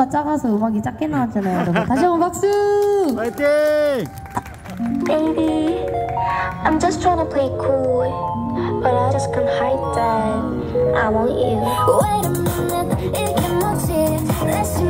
키가 작아서 음악이 작게 나왔잖아요 여러분 다시 한번 박수! 파이팅! Baby, I'm just trying to play cool But I just can't hide that I want you Wait a minute, 이게 뭐지?